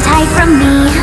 tight from me.